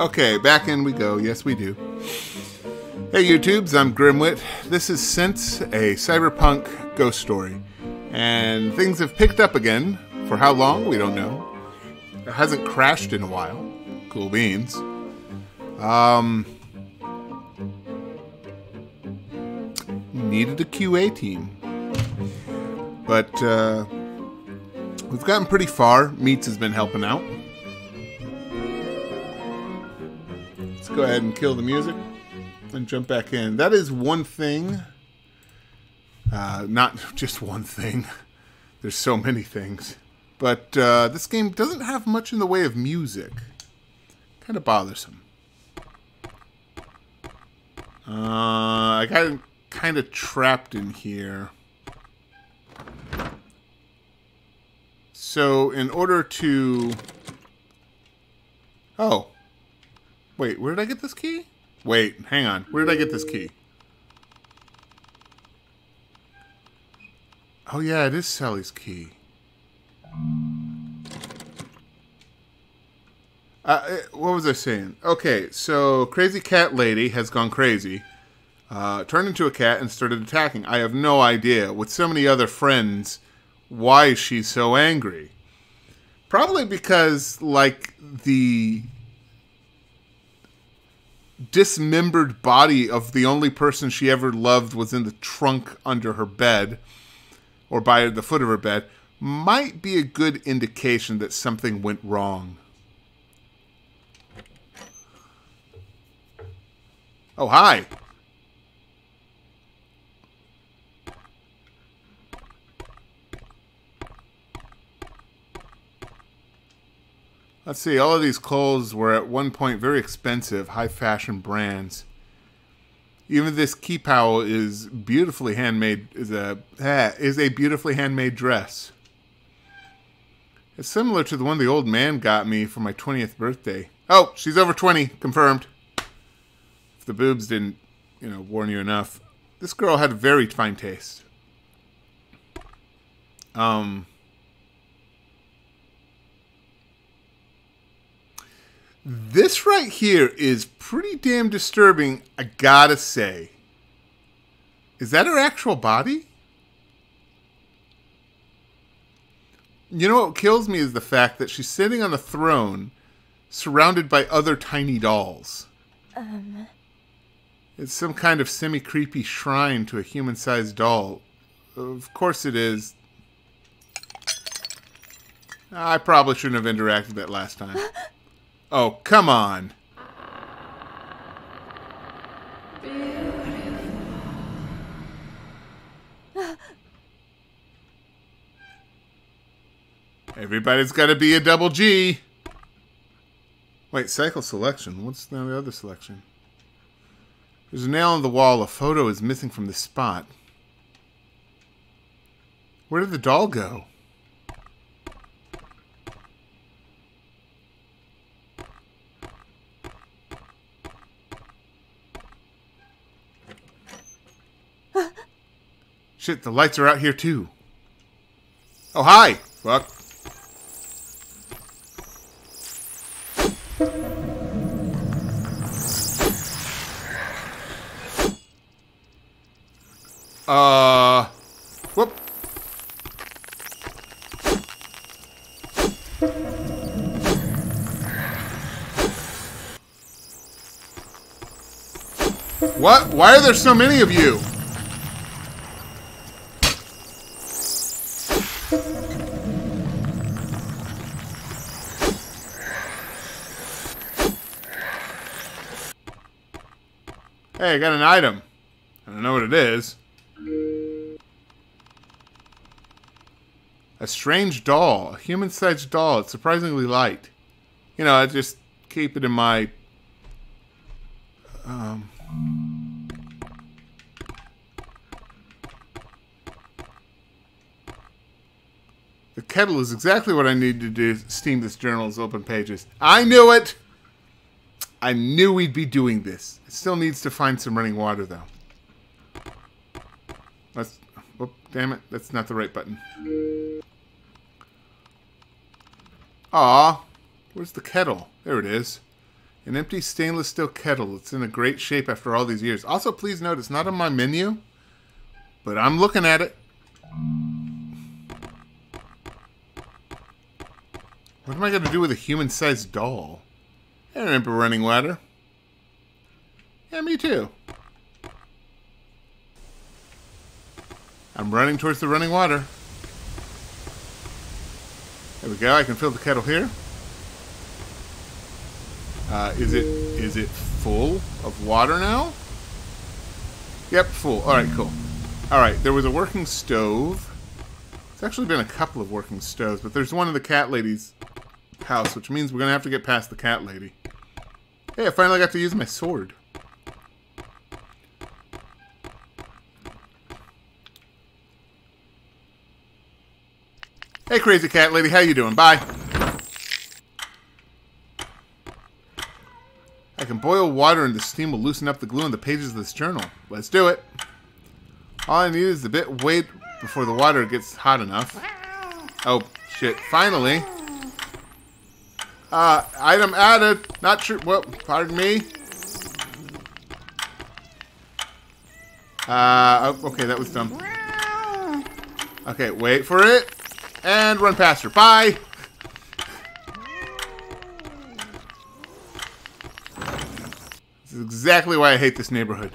Okay, back in we go. Yes, we do. Hey, YouTubes, I'm Grimwit. This is Sense, a cyberpunk ghost story. And things have picked up again. For how long, we don't know. It hasn't crashed in a while. Cool beans. Um, needed a QA team. But, uh, we've gotten pretty far. Meats has been helping out. Let's go ahead and kill the music and jump back in. That is one thing. Uh, not just one thing. There's so many things. But uh, this game doesn't have much in the way of music. Kind of bothersome. Uh, I got kind of trapped in here. So in order to... Oh. Wait, where did I get this key? Wait, hang on. Where did I get this key? Oh yeah, it is Sally's key. Uh, what was I saying? Okay, so Crazy Cat Lady has gone crazy, uh, turned into a cat, and started attacking. I have no idea, with so many other friends, why she's so angry. Probably because, like, the dismembered body of the only person she ever loved was in the trunk under her bed, or by the foot of her bed, might be a good indication that something went wrong. Oh, hi. Let's see, all of these clothes were at one point very expensive, high fashion brands. Even this qipao is beautifully handmade is a is a beautifully handmade dress. It's similar to the one the old man got me for my 20th birthday. Oh, she's over 20, confirmed. If the boobs didn't, you know, warn you enough. This girl had a very fine taste. Um This right here is pretty damn disturbing, I gotta say. Is that her actual body? You know what kills me is the fact that she's sitting on a throne surrounded by other tiny dolls. Um. It's some kind of semi creepy shrine to a human sized doll. Of course it is. I probably shouldn't have interacted that last time. Oh, come on. Everybody's got to be a double G. Wait, cycle selection. What's the other selection? There's a nail on the wall. A photo is missing from the spot. Where did the doll go? Shit, the lights are out here too. Oh, hi! Fuck. Uh, whoop. What? Why are there so many of you? Hey, I got an item. I don't know what it is. A strange doll. A human-sized doll. It's surprisingly light. You know, I just keep it in my... Um... The kettle is exactly what I need to do steam this journal's open pages. I knew it! I knew we'd be doing this. It still needs to find some running water, though. Let's... Oh, damn it. That's not the right button. Aw. Where's the kettle? There it is. An empty stainless steel kettle. It's in a great shape after all these years. Also, please note, it's not on my menu, but I'm looking at it. What am I going to do with a human-sized doll? I remember running water. Yeah, me too. I'm running towards the running water. There we go. I can fill the kettle here. Uh, is it is it full of water now? Yep, full. All right, cool. All right, there was a working stove. It's actually been a couple of working stoves, but there's one in the cat lady's house, which means we're gonna have to get past the cat lady. Hey, I finally got to use my sword. Hey, crazy cat lady, how you doing? Bye. I can boil water and the steam will loosen up the glue on the pages of this journal. Let's do it. All I need is a bit wait before the water gets hot enough. Oh, shit. Finally. Uh, item added. Not sure. Well, pardon me. Uh, oh, okay, that was dumb. Okay, wait for it. And run past her. Bye! This is exactly why I hate this neighborhood.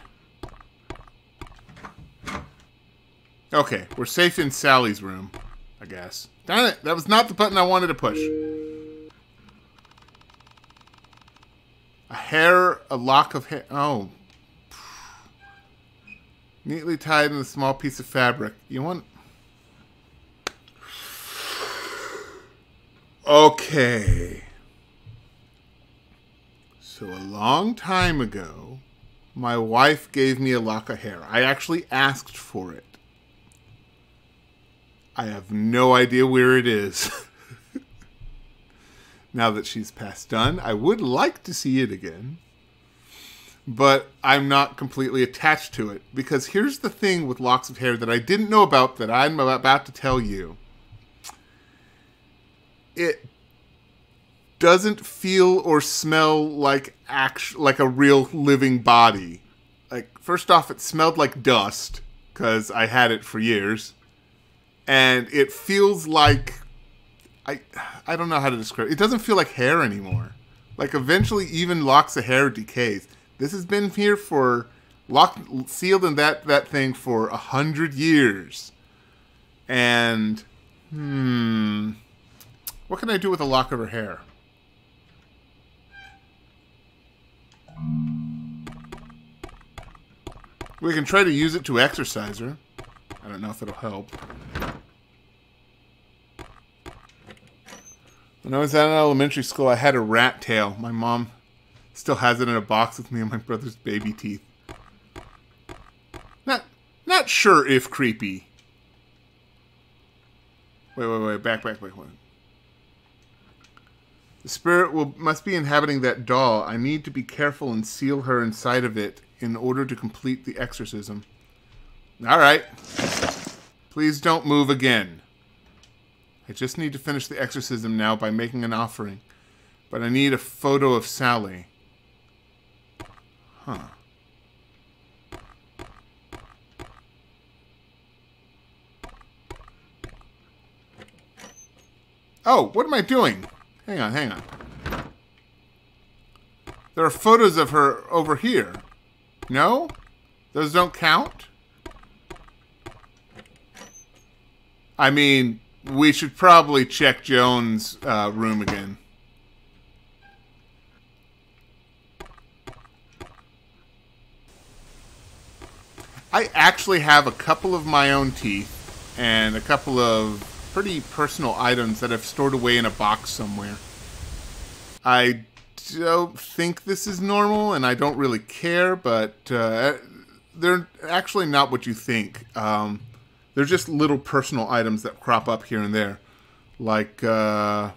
Okay, we're safe in Sally's room, I guess. Darn it, that was not the button I wanted to push. A hair, a lock of hair. Oh. Neatly tied in a small piece of fabric. You want Okay. So a long time ago, my wife gave me a lock of hair. I actually asked for it. I have no idea where it is. now that she's passed done, I would like to see it again. But I'm not completely attached to it. Because here's the thing with locks of hair that I didn't know about that I'm about to tell you it doesn't feel or smell like act like a real living body. Like first off, it smelled like dust because I had it for years, and it feels like I I don't know how to describe. It. it doesn't feel like hair anymore. Like eventually, even locks of hair decays. This has been here for locked sealed in that that thing for a hundred years, and hmm what can I do with a lock of her hair? We can try to use it to exorcise her. I don't know if it'll help. When I was at elementary school, I had a rat tail. My mom still has it in a box with me and my brother's baby teeth. Not, not sure if creepy. Wait, wait, wait, back, back, back, wait. The spirit will must be inhabiting that doll. I need to be careful and seal her inside of it in order to complete the exorcism. All right. Please don't move again. I just need to finish the exorcism now by making an offering. But I need a photo of Sally. Huh. Oh, what am I doing? Hang on, hang on. There are photos of her over here. No? Those don't count? I mean, we should probably check Joan's uh, room again. I actually have a couple of my own teeth and a couple of pretty personal items that I've stored away in a box somewhere. I don't think this is normal, and I don't really care, but uh, they're actually not what you think. Um, they're just little personal items that crop up here and there. Like, uh,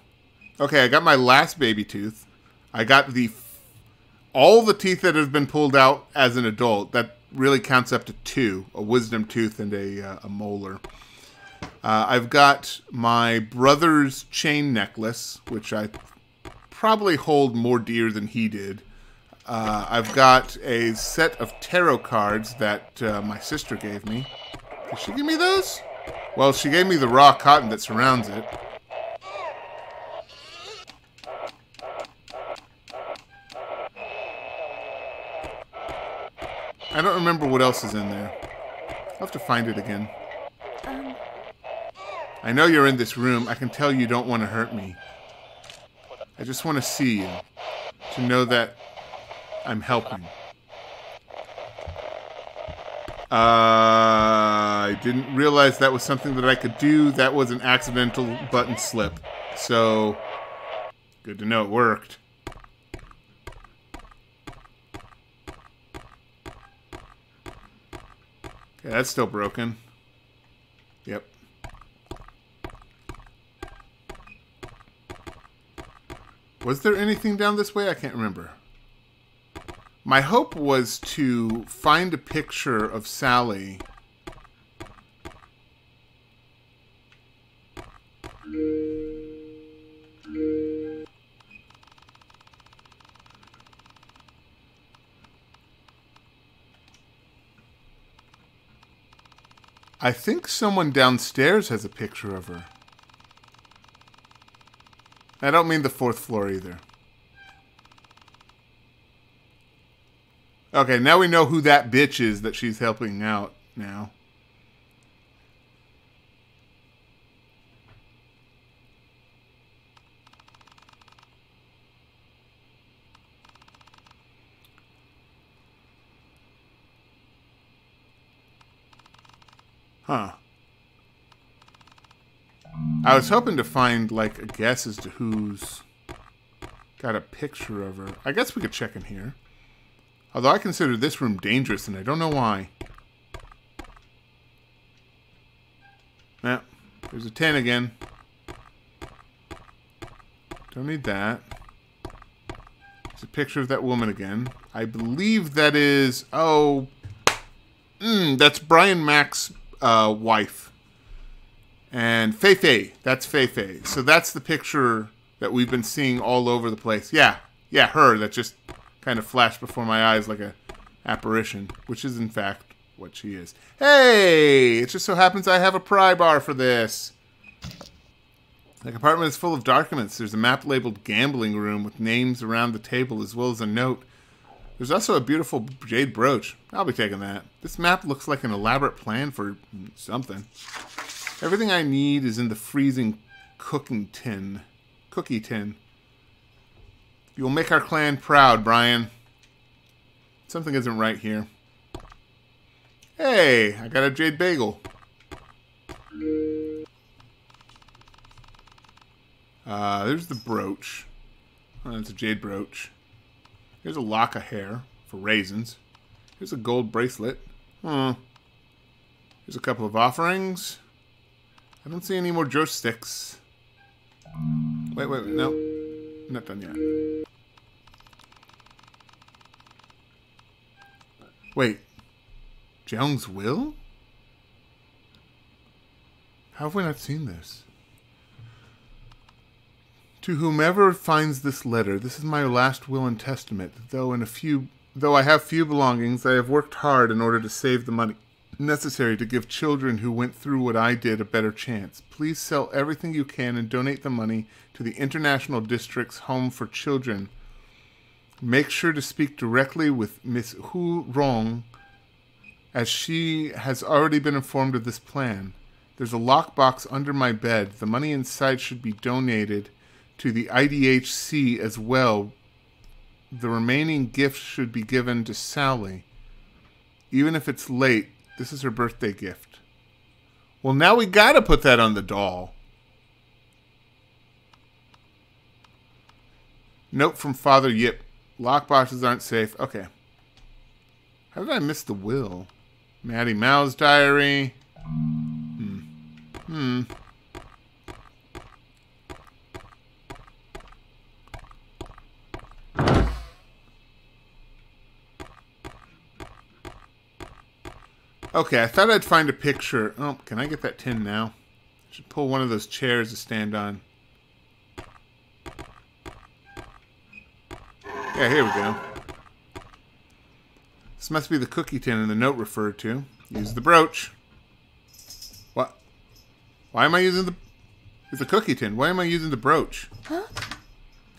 okay, I got my last baby tooth. I got the all the teeth that have been pulled out as an adult. That really counts up to two: a wisdom tooth and a, uh, a molar. Uh, I've got my brother's chain necklace, which I probably hold more dear than he did. Uh, I've got a set of tarot cards that uh, my sister gave me. Did she give me those? Well, she gave me the raw cotton that surrounds it. I don't remember what else is in there. I'll have to find it again. Um, I know you're in this room. I can tell you don't want to hurt me. I just want to see you. To know that I'm helping. Uh, I didn't realize that was something that I could do. That was an accidental button slip. So, good to know it worked. Okay, that's still broken. Yep. Was there anything down this way? I can't remember. My hope was to find a picture of Sally. I think someone downstairs has a picture of her. I don't mean the fourth floor either. Okay, now we know who that bitch is that she's helping out now. Huh. I was hoping to find, like, a guess as to who's got a picture of her. I guess we could check in here. Although I consider this room dangerous, and I don't know why. Yeah, there's a 10 again. Don't need that. There's a picture of that woman again. I believe that is... Oh... Mm, that's Brian Mack's uh, wife. And Feifei. That's Feifei. So that's the picture that we've been seeing all over the place. Yeah. Yeah, her. That just kind of flashed before my eyes like a apparition, which is in fact what she is. Hey! It just so happens I have a pry bar for this. The compartment is full of documents. There's a map labeled gambling room with names around the table as well as a note. There's also a beautiful jade brooch. I'll be taking that. This map looks like an elaborate plan for something. Everything I need is in the freezing cooking tin. Cookie tin. You'll make our clan proud, Brian. Something isn't right here. Hey, I got a jade bagel. Uh, there's the brooch. Oh, that's a jade brooch. Here's a lock of hair for raisins. Here's a gold bracelet. Hmm. Here's a couple of offerings. I don't see any more joysticks. Wait, wait, no. Not done yet. Wait. Jeong's will? How have we not seen this? To whomever finds this letter, this is my last will and testament. Though in a few, though I have few belongings, I have worked hard in order to save the money necessary to give children who went through what I did a better chance. Please sell everything you can and donate the money to the International District's Home for Children. Make sure to speak directly with Miss Hu Rong, as she has already been informed of this plan. There's a lockbox under my bed. The money inside should be donated to the IDHC as well. The remaining gift should be given to Sally. Even if it's late, this is her birthday gift. Well, now we gotta put that on the doll. Note from Father Yip. Lockboxes aren't safe. Okay. How did I miss the will? Maddie Mao's diary. Hmm. Hmm. Okay, I thought I'd find a picture. Oh, can I get that tin now? I should pull one of those chairs to stand on. Yeah, here we go. This must be the cookie tin in the note referred to. Use the brooch. What? Why am I using the... It's a cookie tin. Why am I using the brooch? Huh?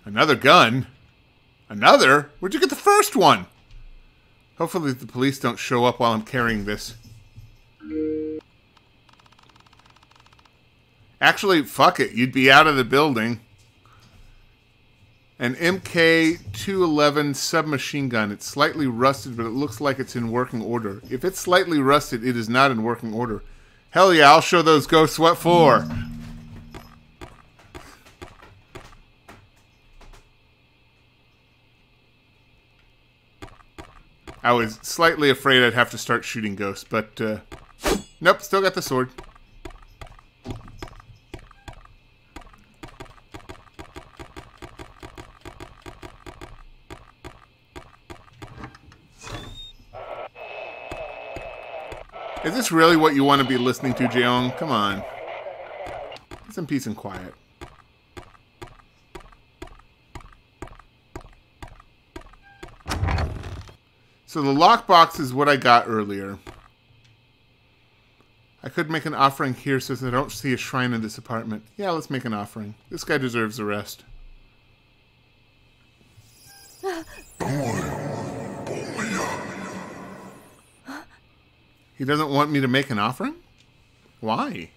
Another gun? Another? Where'd you get the first one? Hopefully the police don't show up while I'm carrying this. Actually, fuck it. You'd be out of the building. An MK211 submachine gun. It's slightly rusted, but it looks like it's in working order. If it's slightly rusted, it is not in working order. Hell yeah, I'll show those ghosts what for. I was slightly afraid I'd have to start shooting ghosts, but uh, nope, still got the sword. This really what you want to be listening to, Jeong? Come on. Get some peace and quiet. So the lockbox is what I got earlier. I could make an offering here since I don't see a shrine in this apartment. Yeah, let's make an offering. This guy deserves a rest. He doesn't want me to make an offering? Why?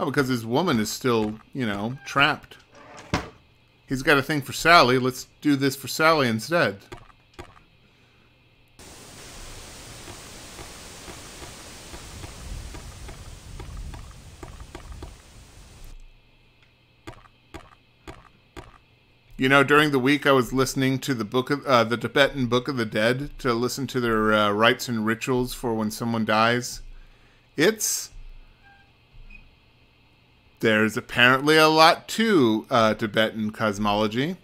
Oh, because his woman is still, you know, trapped. He's got a thing for Sally. Let's do this for Sally instead. You know, during the week I was listening to the book of uh, the Tibetan Book of the Dead to listen to their uh, rites and rituals for when someone dies. It's there's apparently a lot to uh, Tibetan cosmology.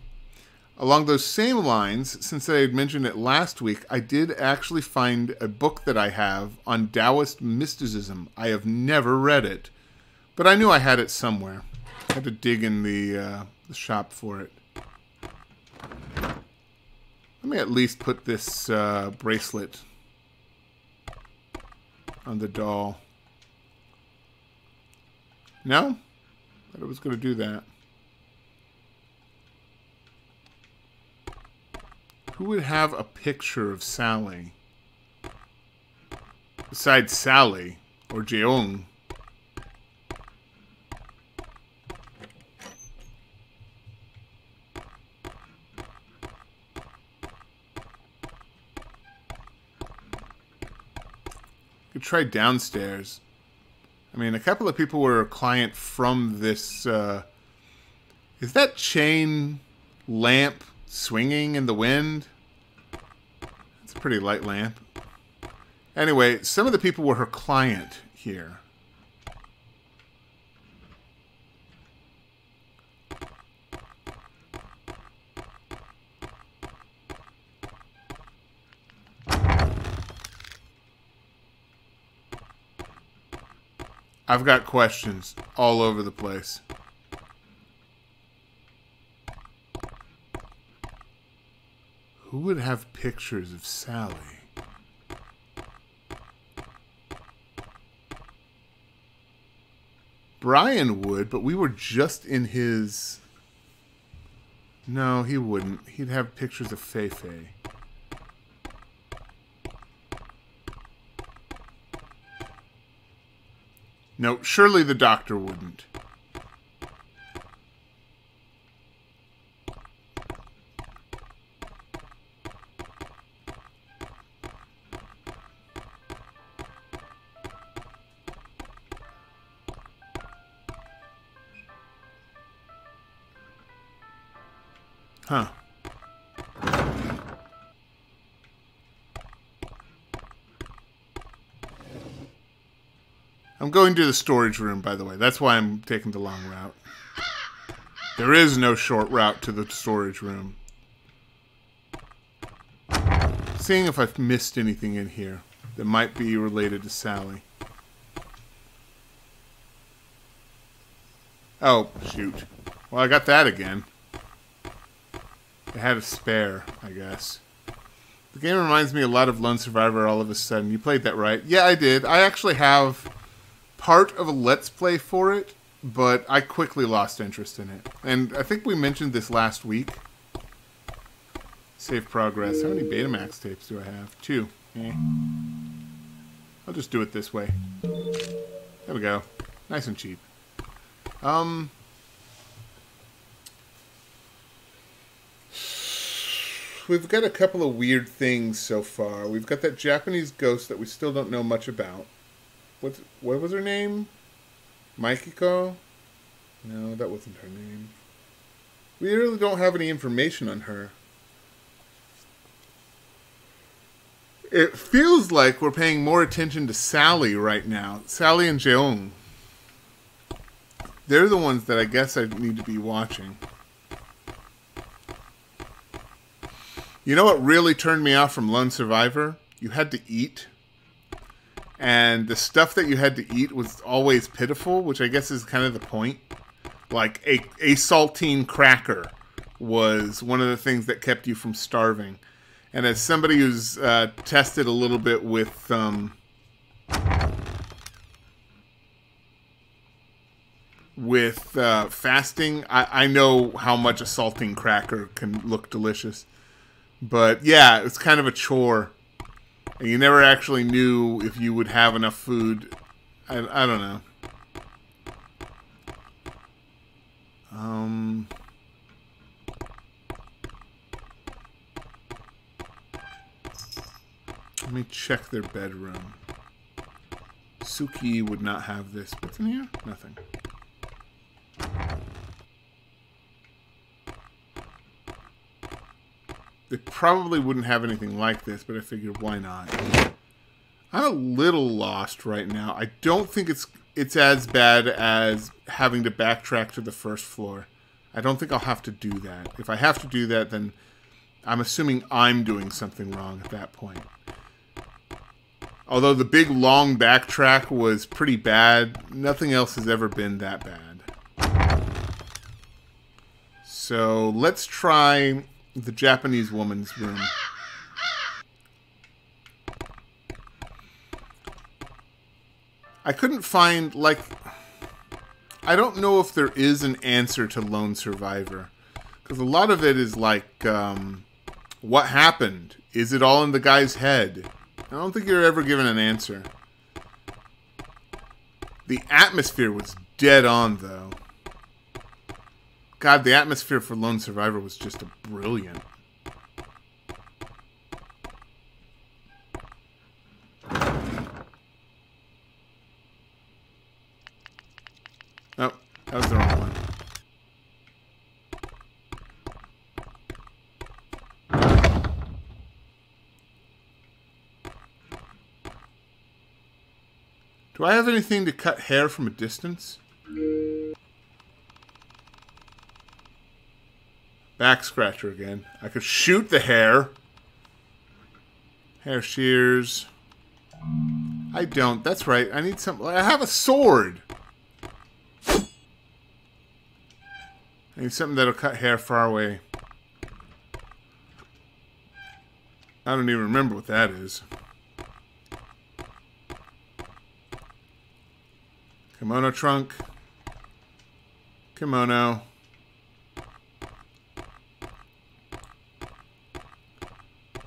Along those same lines, since I had mentioned it last week, I did actually find a book that I have on Taoist mysticism. I have never read it, but I knew I had it somewhere. I had to dig in the, uh, the shop for it. Let me at least put this uh, bracelet on the doll. No? Thought I was going to do that. Who would have a picture of Sally? Besides Sally or Jeong. Try downstairs. I mean, a couple of people were a client from this. Uh, is that chain lamp swinging in the wind? It's a pretty light lamp. Anyway, some of the people were her client here. I've got questions all over the place. Who would have pictures of Sally? Brian would, but we were just in his. No, he wouldn't. He'd have pictures of Feifei. No, surely the doctor wouldn't. Going to the storage room, by the way. That's why I'm taking the long route. There is no short route to the storage room. Seeing if I've missed anything in here that might be related to Sally. Oh, shoot. Well, I got that again. I had a spare, I guess. The game reminds me a lot of Lone Survivor all of a sudden. You played that right? Yeah, I did. I actually have part of a Let's Play for it, but I quickly lost interest in it. And I think we mentioned this last week. Save progress. How many Betamax tapes do I have? Two. Eh. I'll just do it this way. There we go. Nice and cheap. Um... We've got a couple of weird things so far. We've got that Japanese ghost that we still don't know much about. What what was her name? Mikiko? No, that wasn't her name. We really don't have any information on her. It feels like we're paying more attention to Sally right now. Sally and Jeong. They're the ones that I guess I need to be watching. You know what really turned me off from Lone Survivor? You had to eat. And the stuff that you had to eat was always pitiful, which I guess is kind of the point. Like a, a saltine cracker was one of the things that kept you from starving. And as somebody who's uh, tested a little bit with um, with uh, fasting, I, I know how much a saltine cracker can look delicious. But yeah, it's kind of a chore. And you never actually knew if you would have enough food. I, I don't know. Um... Let me check their bedroom. Suki would not have this. What's in here? Nothing. They probably wouldn't have anything like this, but I figured why not. I'm a little lost right now. I don't think it's it's as bad as having to backtrack to the first floor. I don't think I'll have to do that. If I have to do that, then I'm assuming I'm doing something wrong at that point. Although the big long backtrack was pretty bad, nothing else has ever been that bad. So let's try the Japanese woman's room. I couldn't find, like... I don't know if there is an answer to Lone Survivor. Because a lot of it is like, um, what happened? Is it all in the guy's head? I don't think you're ever given an answer. The atmosphere was dead on, though. God, the atmosphere for Lone Survivor was just brilliant. Oh, that was the wrong one. Do I have anything to cut hair from a distance? Back scratcher again. I could shoot the hair. Hair shears. I don't. That's right. I need some. I have a sword. I need something that'll cut hair far away. I don't even remember what that is. Kimono trunk. Kimono.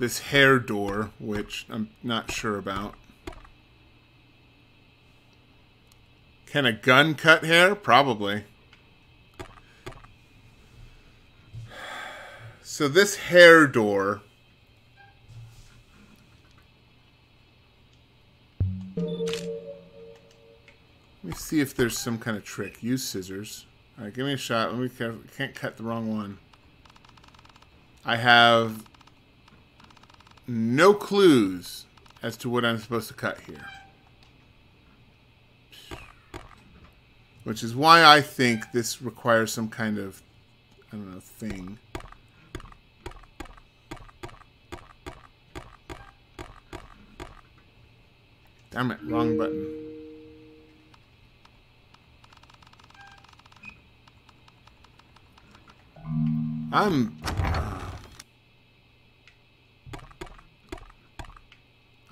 This hair door, which I'm not sure about. Can a gun cut hair? Probably. So this hair door... Let me see if there's some kind of trick. Use scissors. Alright, give me a shot. Let me can't cut the wrong one. I have no clues as to what I'm supposed to cut here. Which is why I think this requires some kind of, I don't know, thing. Damn it, wrong button. I'm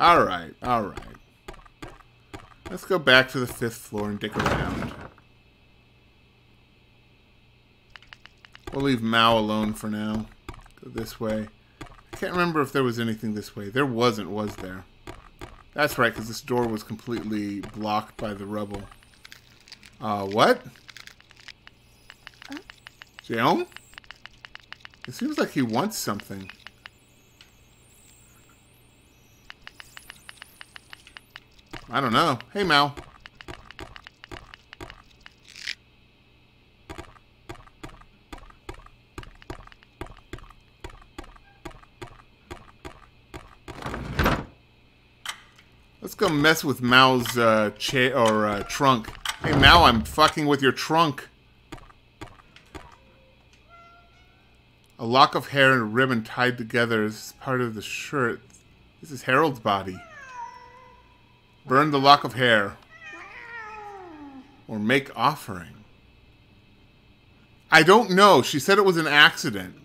Alright, alright. Let's go back to the fifth floor and dig around. We'll leave Mao alone for now. Go this way. I can't remember if there was anything this way. There wasn't, was there? That's right, because this door was completely blocked by the rubble. Uh, what? Jeong? It seems like he wants something. I don't know. Hey, Mal. Let's go mess with Mal's uh, chair or uh, trunk. Hey, Mal, I'm fucking with your trunk. A lock of hair and a ribbon tied together as part of the shirt. This is Harold's body. Burn the lock of hair. Or make offering. I don't know. She said it was an accident.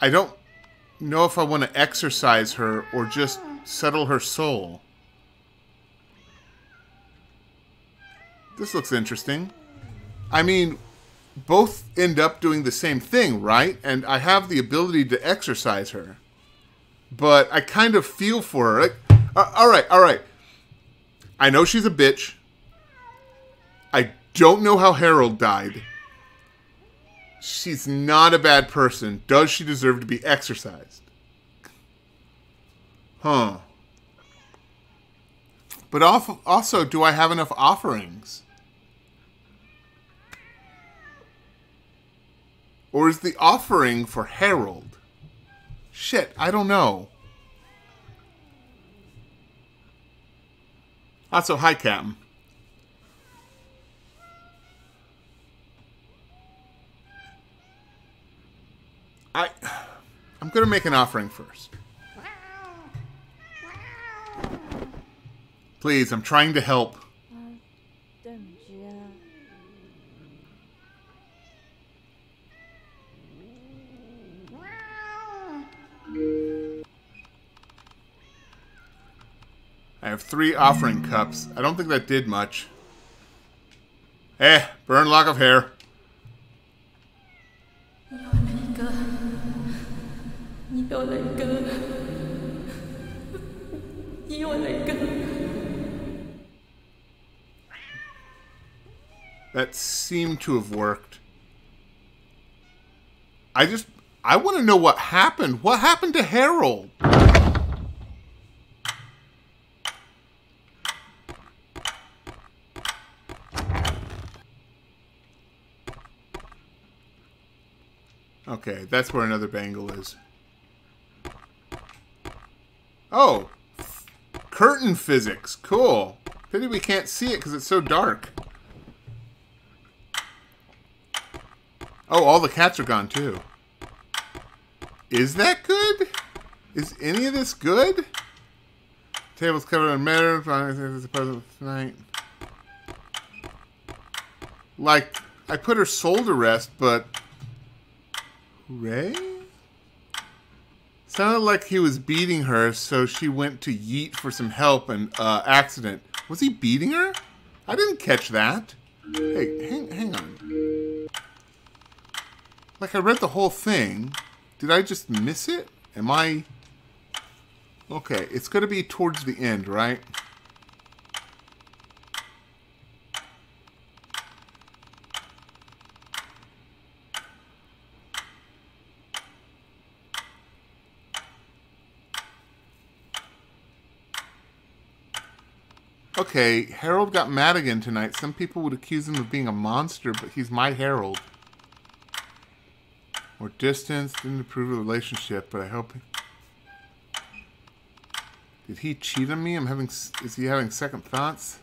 I don't know if I want to exorcise her or just settle her soul. This looks interesting. I mean, both end up doing the same thing, right? And I have the ability to exorcise her. But I kind of feel for her. Uh, all right, all right. I know she's a bitch. I don't know how Harold died. She's not a bad person. Does she deserve to be exorcised? Huh. But also, do I have enough offerings? Or is the offering for Harold? Shit, I don't know. Also, hi, Captain. I, I'm gonna make an offering first. Please, I'm trying to help. I have three offering cups. I don't think that did much. Eh, burn lock of hair. That seemed to have worked. I just... I want to know what happened. What happened to Harold? Okay, that's where another bangle is. Oh! Curtain physics. Cool. Pity we can't see it because it's so dark. Oh, all the cats are gone too. Is that good? Is any of this good? Table's covered in matter. It's a present tonight. Like, I put her soul to rest, but Ray? Sounded like he was beating her, so she went to yeet for some help and uh, accident. Was he beating her? I didn't catch that. Hey, hang, hang on. Like, I read the whole thing. Did I just miss it? Am I... Okay, it's going to be towards the end, right? Okay, Harold got mad again tonight. Some people would accuse him of being a monster, but he's my Harold. Or distance, didn't approve of the relationship, but I hope... Did he cheat on me? I'm having... Is he having second thoughts?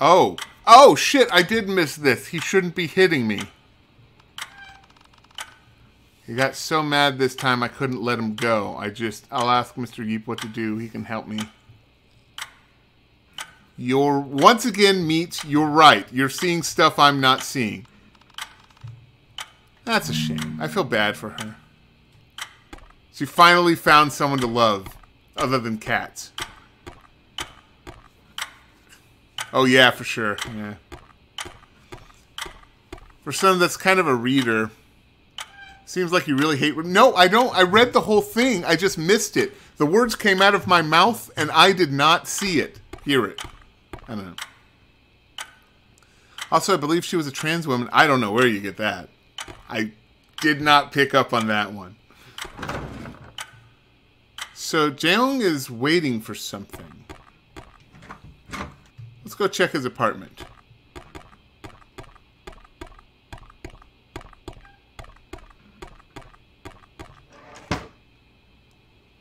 Oh! Oh, shit! I did miss this. He shouldn't be hitting me. He got so mad this time I couldn't let him go. I just... I'll ask Mr. Yeep what to do. He can help me. You're once again meets. You're right. You're seeing stuff I'm not seeing. That's a shame. I feel bad for her. She finally found someone to love, other than cats. Oh yeah, for sure. Yeah. For someone that's kind of a reader, seems like you really hate. No, I don't. I read the whole thing. I just missed it. The words came out of my mouth, and I did not see it, hear it. I don't know. Also, I believe she was a trans woman. I don't know where you get that. I did not pick up on that one. So Jeong is waiting for something. Let's go check his apartment.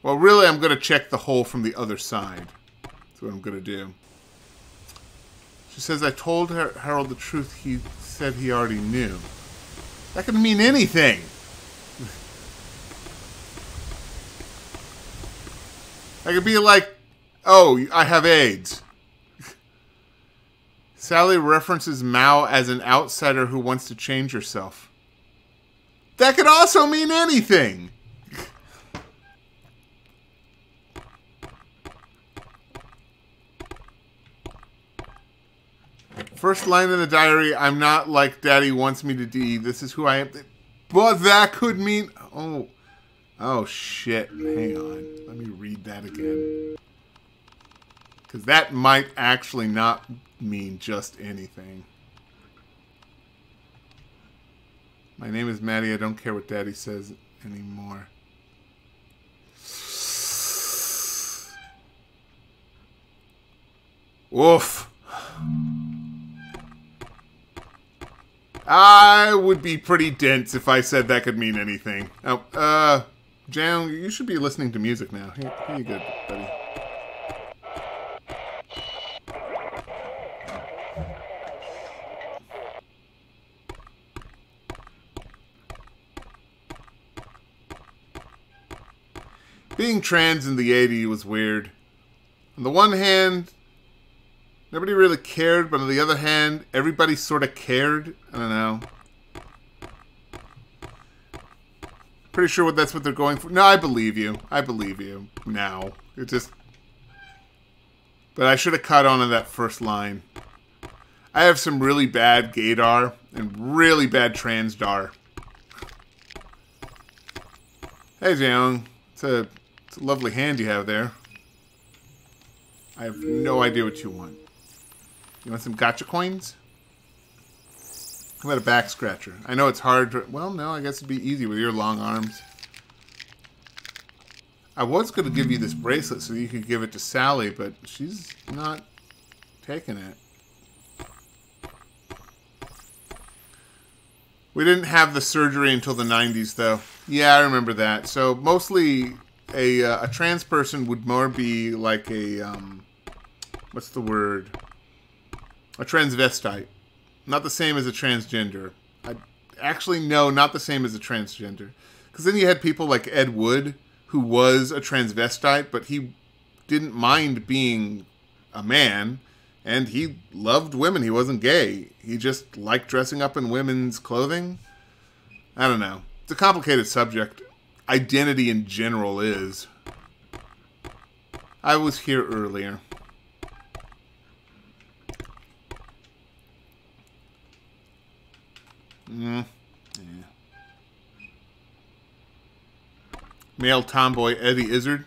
Well, really, I'm going to check the hole from the other side. That's what I'm going to do. She says, I told her, Harold the truth he said he already knew. That could mean anything. I could be like, oh, I have AIDS. Sally references Mao as an outsider who wants to change herself. That could also mean anything. First line in the diary, I'm not like daddy wants me to be. This is who I am. But that could mean... Oh. Oh, shit. Hang on. Let me read that again. Because that might actually not mean just anything. My name is Maddie. I don't care what daddy says anymore. Woof. I would be pretty dense if I said that could mean anything. Oh, uh, Jan, you should be listening to music now. Here, here you go, buddy. Being trans in the 80s was weird. On the one hand, Nobody really cared, but on the other hand, everybody sort of cared. I don't know. Pretty sure what that's what they're going for. No, I believe you. I believe you. Now. It just... But I should have caught on to that first line. I have some really bad gaydar and really bad transdar. Hey, Jiang. It's a, it's a lovely hand you have there. I have no idea what you want. You want some gotcha coins? How about a back scratcher? I know it's hard to... Well, no, I guess it'd be easy with your long arms. I was going to give you this bracelet so you could give it to Sally, but she's not taking it. We didn't have the surgery until the 90s, though. Yeah, I remember that. So mostly a, uh, a trans person would more be like a... Um, what's the word? A transvestite. Not the same as a transgender. I actually no, not the same as a transgender. Because then you had people like Ed Wood, who was a transvestite, but he didn't mind being a man, and he loved women. He wasn't gay. He just liked dressing up in women's clothing. I don't know. It's a complicated subject. Identity in general is. I was here earlier. Yeah. Male tomboy Eddie Izzard.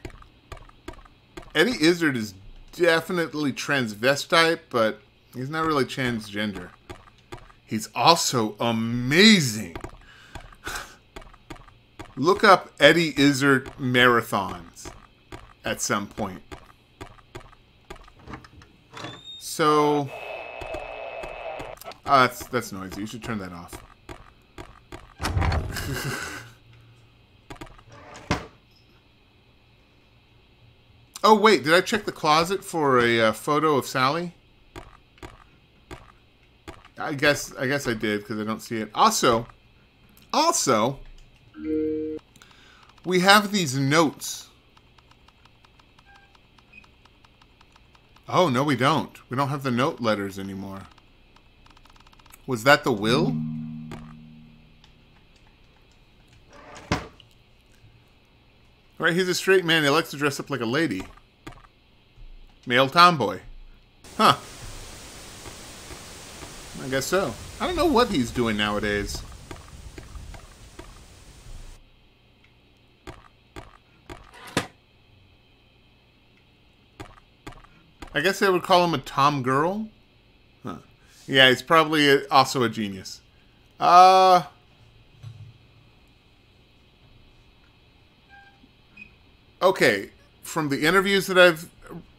Eddie Izzard is definitely transvestite, but he's not really transgender. He's also amazing. Look up Eddie Izzard marathons at some point. So, oh, that's that's noisy. You should turn that off. oh wait, did I check the closet for a uh, photo of Sally? I guess I guess I did because I don't see it. Also, also, we have these notes. Oh no, we don't. We don't have the note letters anymore. Was that the will? Right, he's a straight man. He likes to dress up like a lady. Male tomboy. Huh. I guess so. I don't know what he's doing nowadays. I guess I would call him a Tom girl. Huh. Yeah, he's probably also a genius. Uh. Okay, from the interviews that I've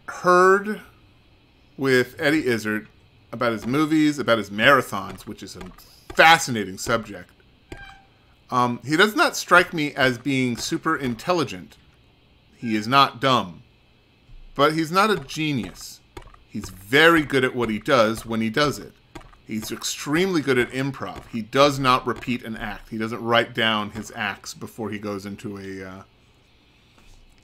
heard with Eddie Izzard about his movies, about his marathons, which is a fascinating subject, um, he does not strike me as being super intelligent. He is not dumb but he's not a genius. He's very good at what he does when he does it. He's extremely good at improv. He does not repeat an act. He doesn't write down his acts before he goes into a uh,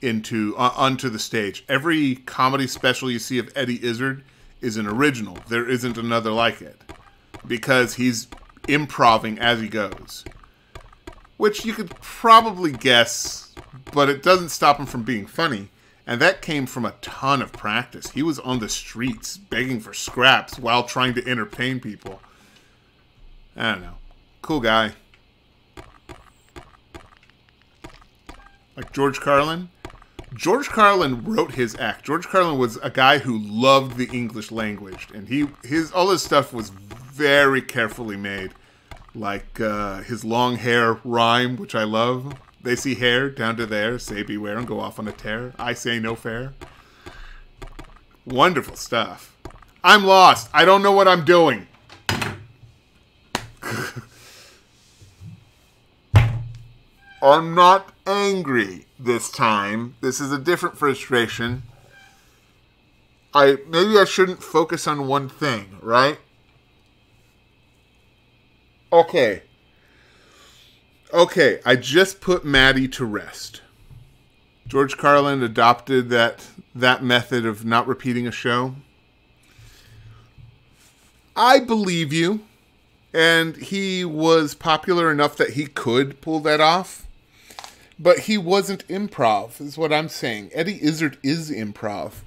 into uh, onto the stage. Every comedy special you see of Eddie Izzard is an original. There isn't another like it because he's improving as he goes, which you could probably guess, but it doesn't stop him from being funny and that came from a ton of practice. He was on the streets begging for scraps while trying to entertain people. I don't know. Cool guy. Like George Carlin. George Carlin wrote his act. George Carlin was a guy who loved the English language, and he his all his stuff was very carefully made. Like uh, his long hair rhyme, which I love. They see hair down to there, say beware and go off on a tear. I say no fair. Wonderful stuff. I'm lost. I don't know what I'm doing. I'm not angry this time. This is a different frustration. I maybe I shouldn't focus on one thing, right? Okay. Okay, I just put Maddie to rest. George Carlin adopted that that method of not repeating a show. I believe you. And he was popular enough that he could pull that off. But he wasn't improv, is what I'm saying. Eddie Izzard is improv.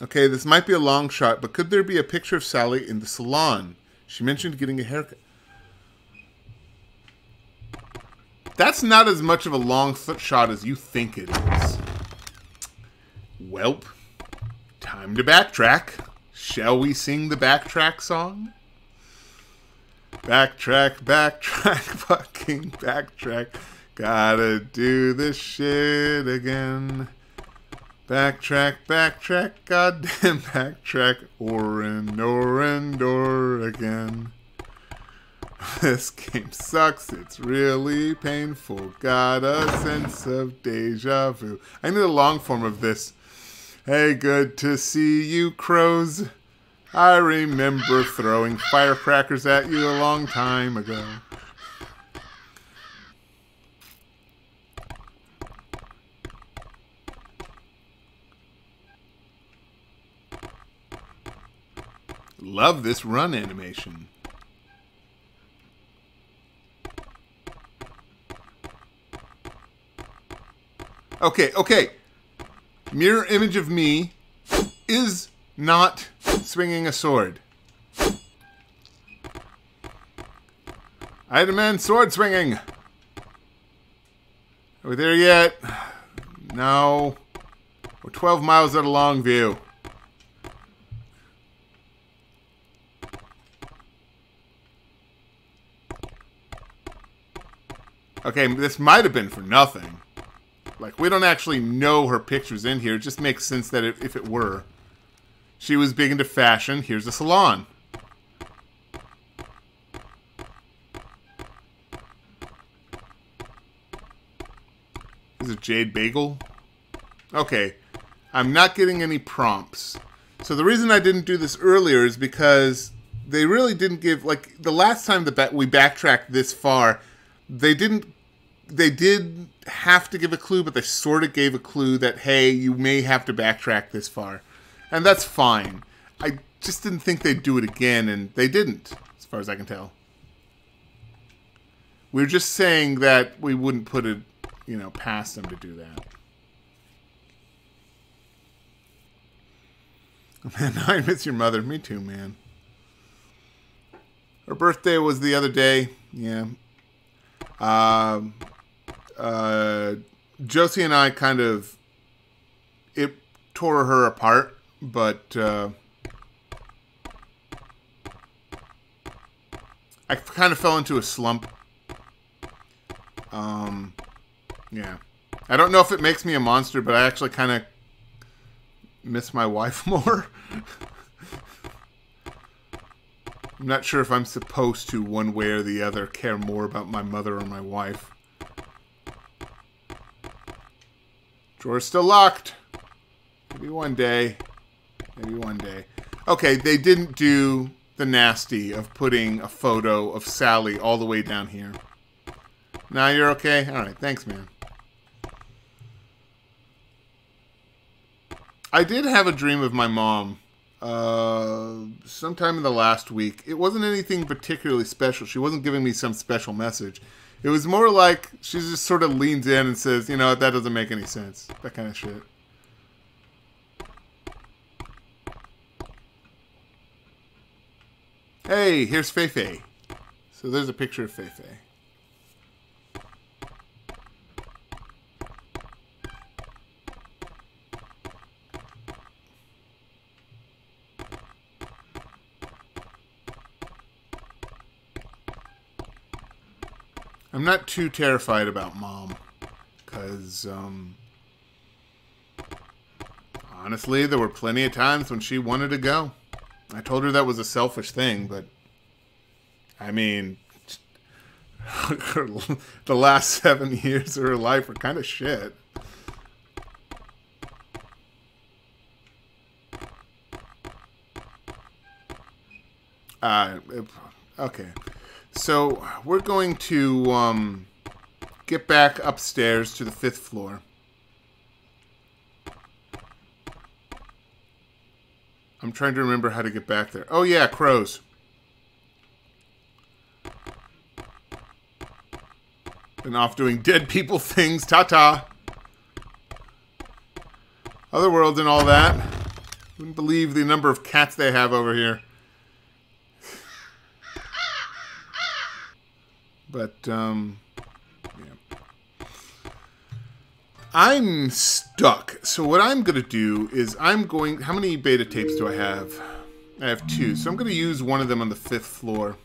Okay, this might be a long shot, but could there be a picture of Sally in the salon? She mentioned getting a haircut. That's not as much of a long shot as you think it is. Welp, time to backtrack. Shall we sing the backtrack song? Backtrack, backtrack, fucking backtrack. Gotta do this shit again. Backtrack, backtrack, goddamn backtrack. Or and or again. This game sucks. It's really painful. Got a sense of deja vu. I need a long form of this. Hey, good to see you, crows. I remember throwing firecrackers at you a long time ago. Love this run animation. Okay, okay. Mirror image of me is not swinging a sword. I demand sword swinging. Are we there yet? No. We're 12 miles at a Longview. Okay, this might have been for nothing. Like, we don't actually know her picture's in here. It just makes sense that if it were. She was big into fashion. Here's a salon. Is it Jade Bagel? Okay. I'm not getting any prompts. So the reason I didn't do this earlier is because they really didn't give like the last time that we backtracked this far, they didn't they did have to give a clue, but they sort of gave a clue that hey, you may have to backtrack this far, and that's fine. I just didn't think they'd do it again, and they didn't, as far as I can tell. We are just saying that we wouldn't put it you know, past them to do that. Man, I miss your mother. Me too, man. Her birthday was the other day. Yeah. Um, uh, Josie and I kind of it tore her apart, but uh, I kind of fell into a slump. Um, yeah. I don't know if it makes me a monster, but I actually kind of miss my wife more. I'm not sure if I'm supposed to, one way or the other, care more about my mother or my wife. Drawer's still locked. Maybe one day. Maybe one day. Okay, they didn't do the nasty of putting a photo of Sally all the way down here. Now you're okay? Alright, thanks, man. I did have a dream of my mom uh, sometime in the last week. It wasn't anything particularly special. She wasn't giving me some special message. It was more like she just sort of leans in and says, you know, that doesn't make any sense. That kind of shit. Hey, here's Feifei. So there's a picture of Feifei. Not too terrified about mom because um, honestly, there were plenty of times when she wanted to go. I told her that was a selfish thing, but I mean, the last seven years of her life were kind of shit. Uh, okay. So we're going to um, get back upstairs to the fifth floor. I'm trying to remember how to get back there. Oh yeah, crows. And off doing dead people things. Ta-ta. Otherworld and all that. Wouldn't believe the number of cats they have over here. But, um, yeah. I'm stuck. So what I'm going to do is I'm going... How many beta tapes do I have? I have two. So I'm going to use one of them on the fifth floor.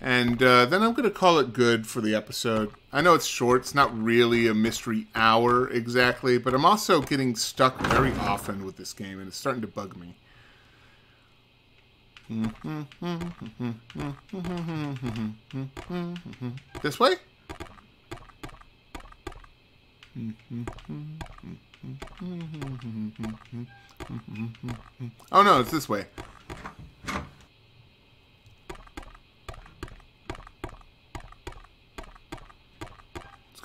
And uh, then I'm going to call it good for the episode. I know it's short, it's not really a mystery hour exactly, but I'm also getting stuck very often with this game, and it's starting to bug me. This way? Oh no, it's this way.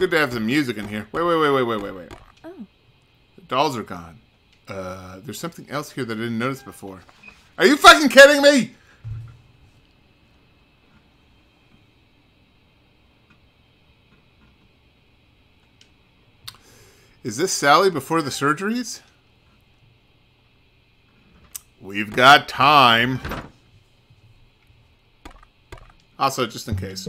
Good to have some music in here. Wait, wait, wait, wait, wait, wait, wait. Oh. The dolls are gone. Uh, there's something else here that I didn't notice before. Are you fucking kidding me? Is this Sally before the surgeries? We've got time. Also, just in case.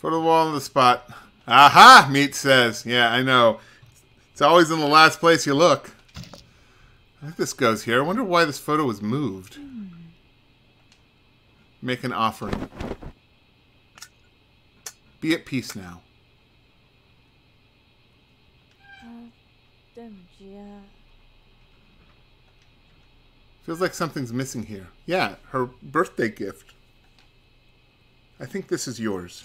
Put a wall on the spot. Aha! Meat says. Yeah, I know. It's always in the last place you look. I think this goes here. I wonder why this photo was moved. Make an offering. Be at peace now. Feels like something's missing here. Yeah, her birthday gift. I think this is yours.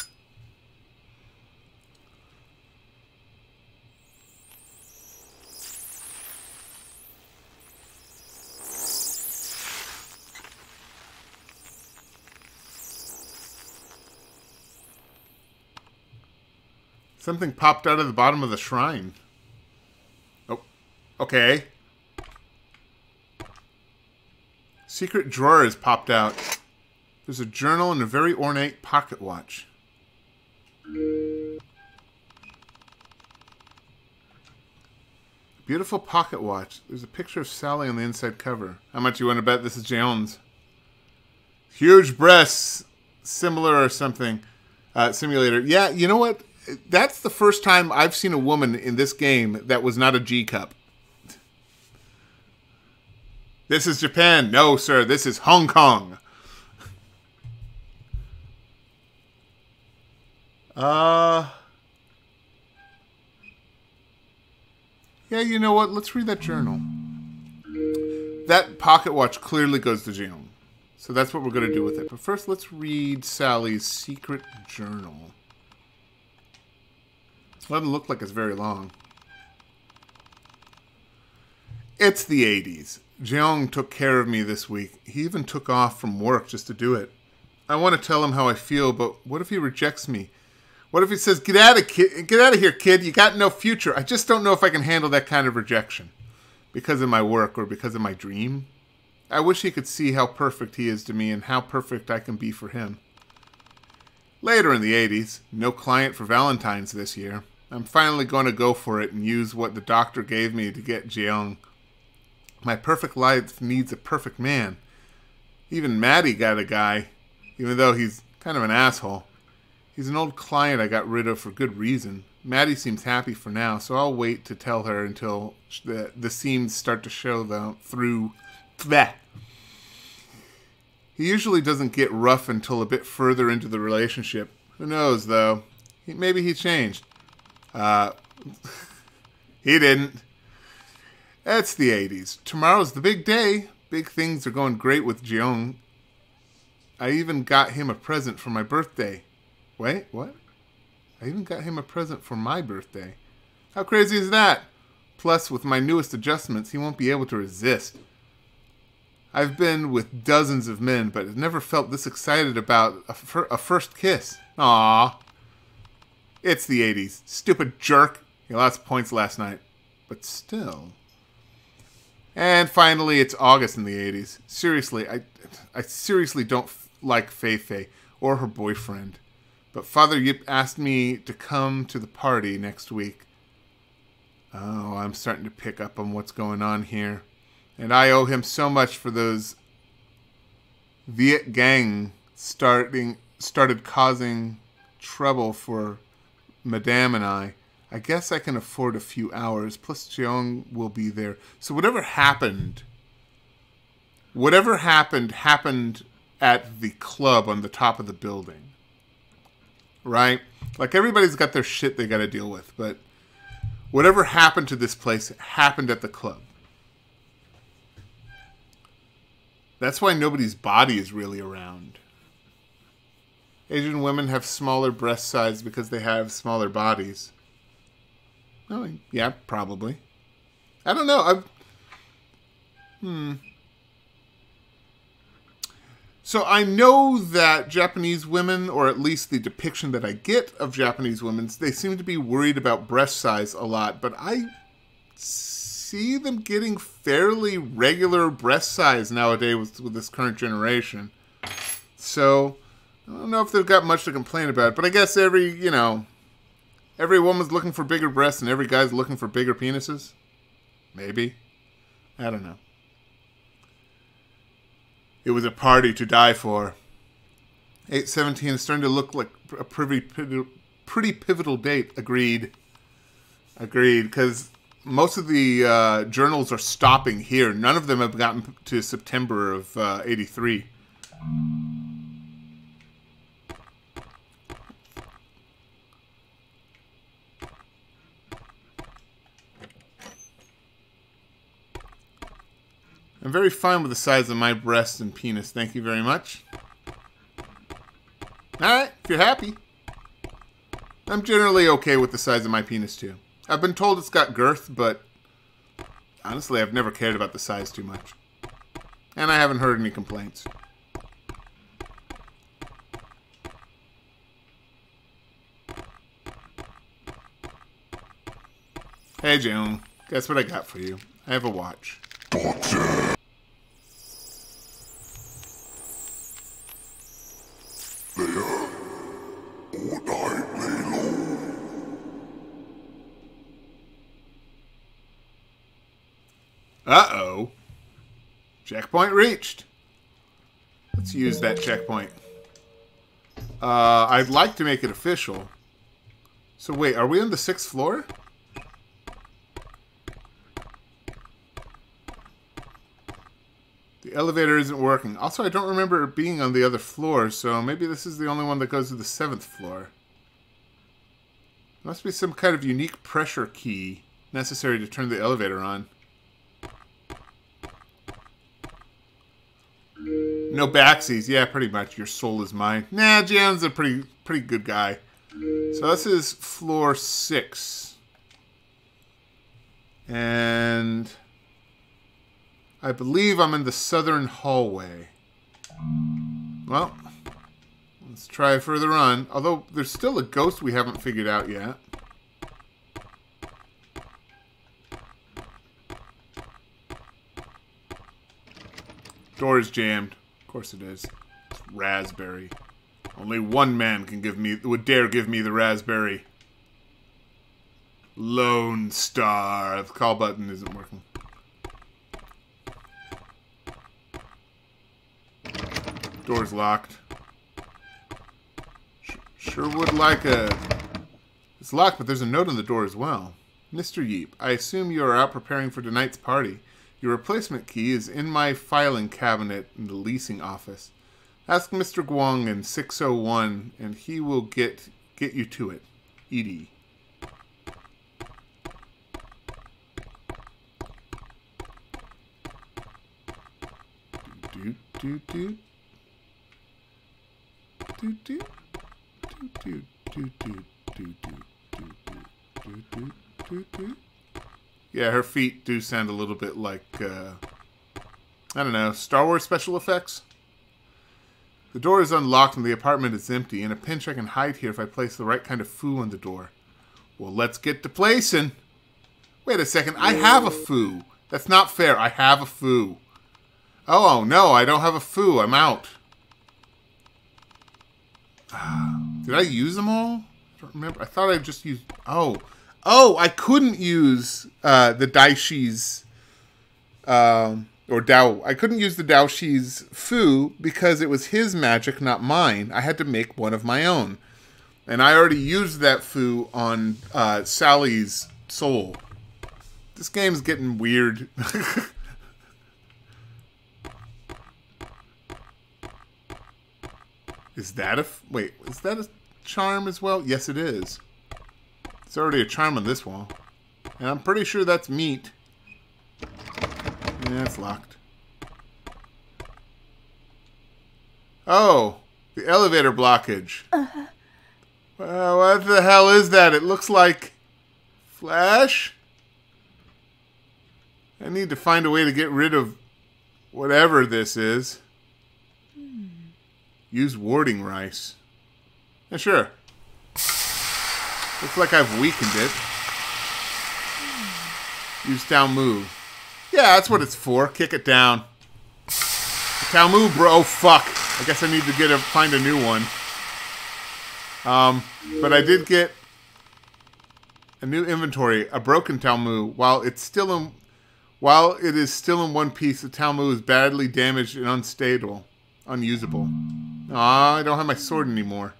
Something popped out of the bottom of the shrine. Oh, okay. Secret drawer has popped out. There's a journal and a very ornate pocket watch. Beautiful pocket watch. There's a picture of Sally on the inside cover. How much you want to bet this is Jones? Huge breasts, similar or something. Uh, simulator. Yeah, you know what? That's the first time I've seen a woman in this game that was not a G cup. This is Japan. No, sir. This is Hong Kong. Uh. Yeah, you know what? Let's read that journal. That pocket watch clearly goes to Jeong. So that's what we're going to do with it. But first, let's read Sally's secret journal. Doesn't look like it's very long. It's the 80s. Jeong took care of me this week. He even took off from work just to do it. I want to tell him how I feel, but what if he rejects me? What if he says, "Get out of kid, get out of here, kid. You got no future." I just don't know if I can handle that kind of rejection because of my work or because of my dream. I wish he could see how perfect he is to me and how perfect I can be for him. Later in the 80s, no client for Valentine's this year. I'm finally going to go for it and use what the doctor gave me to get Jeong. My perfect life needs a perfect man. Even Maddie got a guy, even though he's kind of an asshole. He's an old client I got rid of for good reason. Maddie seems happy for now, so I'll wait to tell her until the, the seams start to show the, through that. He usually doesn't get rough until a bit further into the relationship. Who knows, though? He, maybe he changed. Uh, he didn't. That's the 80s. Tomorrow's the big day. Big things are going great with Jeong. I even got him a present for my birthday. Wait, what? I even got him a present for my birthday. How crazy is that? Plus, with my newest adjustments, he won't be able to resist. I've been with dozens of men, but have never felt this excited about a, fir a first kiss. Aww. It's the 80s. Stupid jerk. He lost points last night. But still. And finally, it's August in the 80s. Seriously, I, I seriously don't like Fei Fei or her boyfriend. But Father Yip asked me to come to the party next week. Oh, I'm starting to pick up on what's going on here. And I owe him so much for those Viet gang starting started causing trouble for Madame and I. I guess I can afford a few hours. Plus, Jeong will be there. So whatever happened, whatever happened, happened at the club on the top of the building right? Like everybody's got their shit they got to deal with, but whatever happened to this place happened at the club. That's why nobody's body is really around. Asian women have smaller breast size because they have smaller bodies. Oh, yeah, probably. I don't know. i hmm. So I know that Japanese women, or at least the depiction that I get of Japanese women, they seem to be worried about breast size a lot, but I see them getting fairly regular breast size nowadays with, with this current generation. So I don't know if they've got much to complain about, but I guess every, you know, every woman's looking for bigger breasts and every guy's looking for bigger penises. Maybe. I don't know. It was a party to die for. 817 is starting to look like a pretty, pretty pivotal date. Agreed. Agreed. Because most of the uh, journals are stopping here. None of them have gotten to September of uh, 83. I'm very fine with the size of my breast and penis. Thank you very much. Alright, if you're happy. I'm generally okay with the size of my penis, too. I've been told it's got girth, but honestly, I've never cared about the size too much. And I haven't heard any complaints. Hey, Jeong. Guess what I got for you? I have a watch. Uh-oh. Checkpoint reached. Let's use that checkpoint. Uh, I'd like to make it official. So wait, are we on the sixth floor? The elevator isn't working. Also, I don't remember it being on the other floor, so maybe this is the only one that goes to the seventh floor. Must be some kind of unique pressure key necessary to turn the elevator on. No backsies. Yeah, pretty much. Your soul is mine. Nah, Jan's a pretty pretty good guy. So this is floor six. And I believe I'm in the southern hallway. Well, let's try further on. Although there's still a ghost we haven't figured out yet. Door is jammed. Of course it is. It's raspberry. Only one man can give me would dare give me the raspberry. Lone Star. The call button isn't working. Door's locked. Sure would like a... It's locked, but there's a note on the door as well. Mr. Yip, I assume you are out preparing for tonight's party. Your replacement key is in my filing cabinet in the leasing office. Ask Mr. Guang in 601, and he will get get you to it. Edie. Do do do yeah, her feet do sound a little bit like, uh, I don't know, Star Wars special effects? The door is unlocked and the apartment is empty. In a pinch, I can hide here if I place the right kind of foo on the door. Well, let's get to placing. Wait a second, I have a foo. That's not fair. I have a foo. Oh, no, I don't have a foo. I'm out. Did I use them all? I don't remember. I thought I just used... Oh, Oh, I couldn't use uh, the Daoshi's um, or Dao. I couldn't use the Daoshi's Fu because it was his magic, not mine. I had to make one of my own, and I already used that Fu on uh, Sally's soul. This game's getting weird. is that a wait? Is that a charm as well? Yes, it is. It's already a charm on this wall. And I'm pretty sure that's meat. Yeah, it's locked. Oh, the elevator blockage. Uh -huh. Well, what the hell is that? It looks like Flash? I need to find a way to get rid of whatever this is. Use warding rice. Yeah, sure. Looks like I've weakened it. Use down move. Yeah, that's what it's for. Kick it down. Talmu, bro. Oh, fuck. I guess I need to get a find a new one. Um, but I did get a new inventory, a broken Talmu. While it's still in, while it is still in one piece, the Talmu is badly damaged and unstable, unusable. Ah, I don't have my sword anymore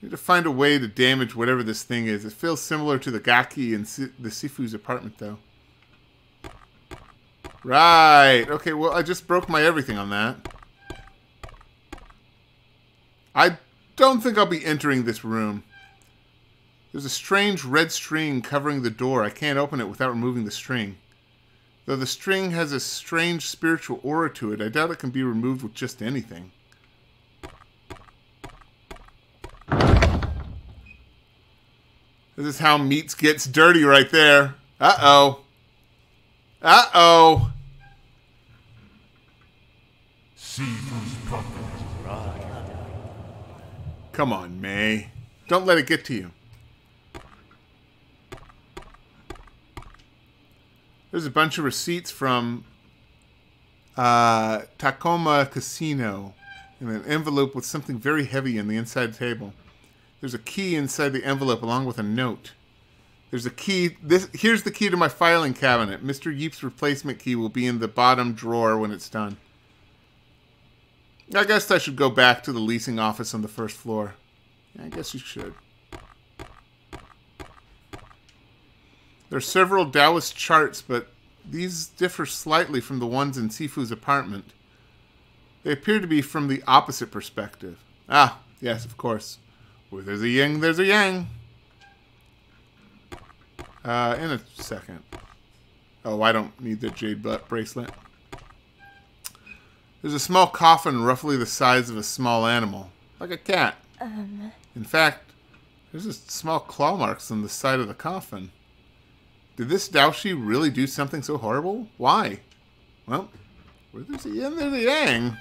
I need to find a way to damage whatever this thing is. It feels similar to the Gaki in si the Sifu's apartment, though. Right. Okay, well, I just broke my everything on that. I don't think I'll be entering this room. There's a strange red string covering the door. I can't open it without removing the string. Though the string has a strange spiritual aura to it, I doubt it can be removed with just anything. This is how meats gets dirty right there. Uh-oh. Uh-oh. Come on, May. Don't let it get to you. There's a bunch of receipts from uh, Tacoma Casino in an envelope with something very heavy in the inside table. There's a key inside the envelope along with a note. There's a key. This here's the key to my filing cabinet. Mr. Yip's replacement key will be in the bottom drawer when it's done. I guess I should go back to the leasing office on the first floor. I guess you should. There are several Taoist charts, but these differ slightly from the ones in Sifu's apartment. They appear to be from the opposite perspective. Ah, yes, of course. Where there's a yin, there's a yang. Uh, in a second. Oh, I don't need the jade bracelet. There's a small coffin roughly the size of a small animal, like a cat. Um. In fact, there's just small claw marks on the side of the coffin. Did this Daoshi really do something so horrible? Why? Well, where there's a yin, there's a yang.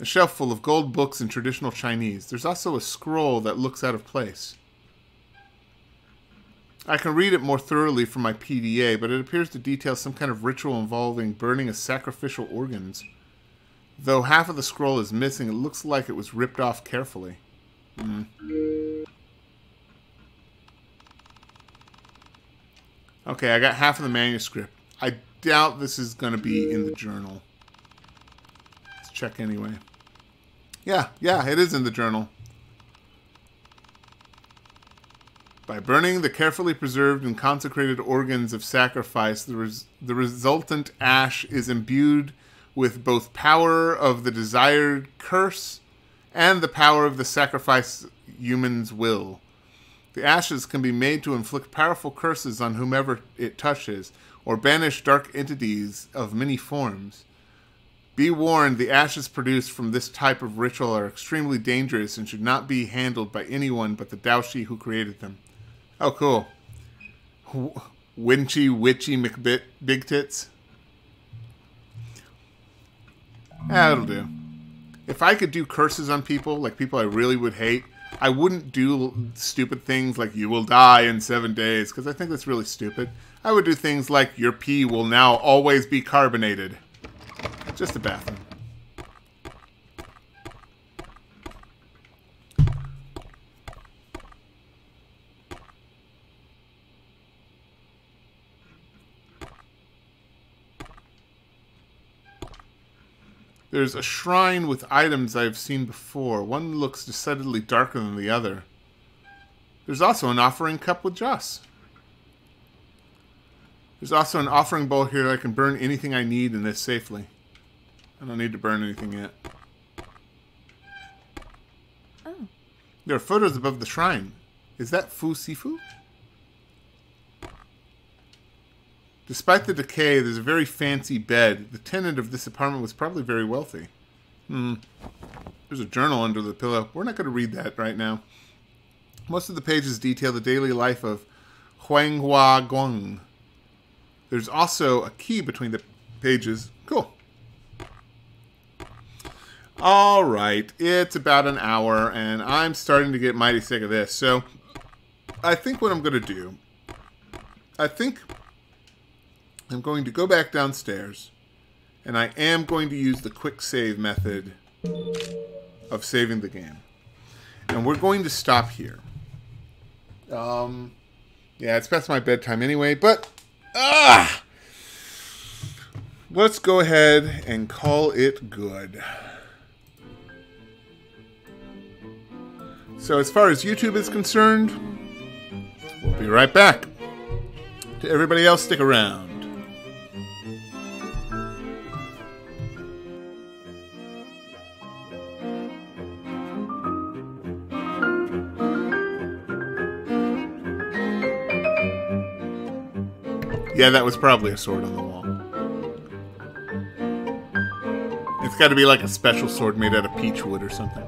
A shelf full of gold books in traditional Chinese. There's also a scroll that looks out of place. I can read it more thoroughly from my PDA, but it appears to detail some kind of ritual involving burning of sacrificial organs. Though half of the scroll is missing, it looks like it was ripped off carefully. Mm. Okay, I got half of the manuscript. I doubt this is going to be in the journal. Check anyway. Yeah, yeah, it is in the journal. By burning the carefully preserved and consecrated organs of sacrifice, the, res the resultant ash is imbued with both power of the desired curse and the power of the sacrifice human's will. The ashes can be made to inflict powerful curses on whomever it touches, or banish dark entities of many forms. Be warned, the ashes produced from this type of ritual are extremely dangerous and should not be handled by anyone but the Daoshi who created them. Oh, cool. Winchy Witchy McBit Big Tits. Eh, that'll do. If I could do curses on people, like people I really would hate, I wouldn't do stupid things like you will die in seven days because I think that's really stupid. I would do things like your pee will now always be carbonated. Just a bathroom. There's a shrine with items I've seen before. One looks decidedly darker than the other. There's also an offering cup with Joss. There's also an offering bowl here that I can burn anything I need in this safely. I don't need to burn anything yet. Oh. There are photos above the shrine. Is that Fu Sifu? Despite the decay, there's a very fancy bed. The tenant of this apartment was probably very wealthy. Hmm. There's a journal under the pillow. We're not going to read that right now. Most of the pages detail the daily life of Huang Hua Guang. There's also a key between the pages. Cool. All right, it's about an hour, and I'm starting to get mighty sick of this. So, I think what I'm going to do, I think I'm going to go back downstairs and I am going to use the quick save method of saving the game. And we're going to stop here. Um, yeah, it's past my bedtime anyway, but ah, let's go ahead and call it good. So as far as YouTube is concerned, we'll be right back. To everybody else, stick around. Yeah, that was probably a sword on the wall. It's got to be like a special sword made out of peach wood or something.